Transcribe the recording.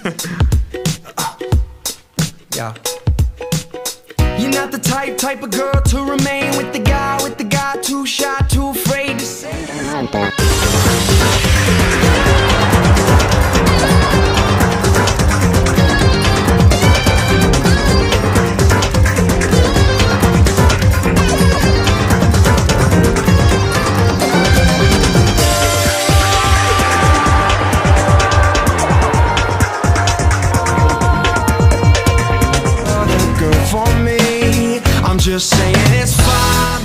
yeah. You're not the type, type of girl to remain just saying it's fine.